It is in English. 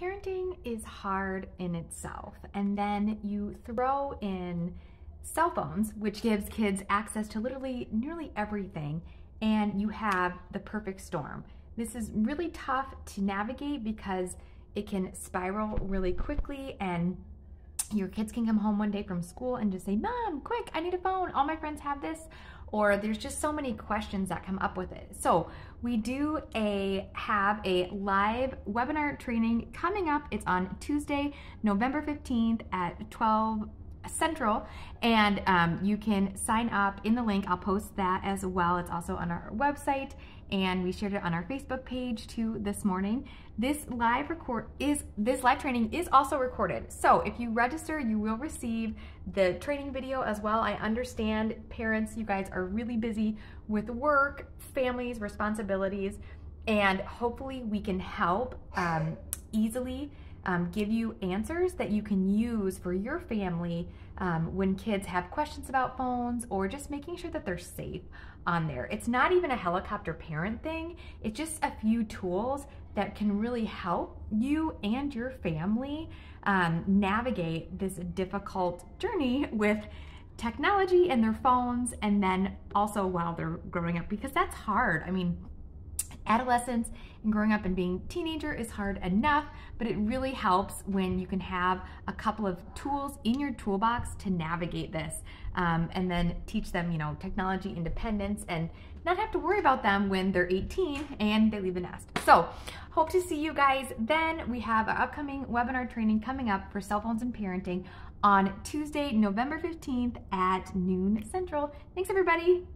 parenting is hard in itself, and then you throw in cell phones, which gives kids access to literally nearly everything, and you have the perfect storm. This is really tough to navigate because it can spiral really quickly and your kids can come home one day from school and just say, Mom, quick, I need a phone. All my friends have this. Or there's just so many questions that come up with it. So we do a have a live webinar training coming up. It's on Tuesday, November 15th at 12 Central, and um, you can sign up in the link. I'll post that as well. It's also on our website, and we shared it on our Facebook page too this morning. This live record is this live training is also recorded. So if you register, you will receive the training video as well. I understand parents, you guys are really busy with work, families, responsibilities, and hopefully we can help um, easily um, give you answers that you can use for your family um, when kids have questions about phones or just making sure that they're safe on there. It's not even a helicopter parent thing, it's just a few tools that can really help you and your family um, navigate this difficult journey with technology and their phones and then also while they're growing up because that's hard. I mean, adolescence and growing up and being teenager is hard enough, but it really helps when you can have a couple of tools in your toolbox to navigate this um, and then teach them, you know, technology independence and not have to worry about them when they're 18 and they leave the nest. So hope to see you guys then. We have our upcoming webinar training coming up for cell phones and parenting on Tuesday, November 15th at noon central. Thanks everybody.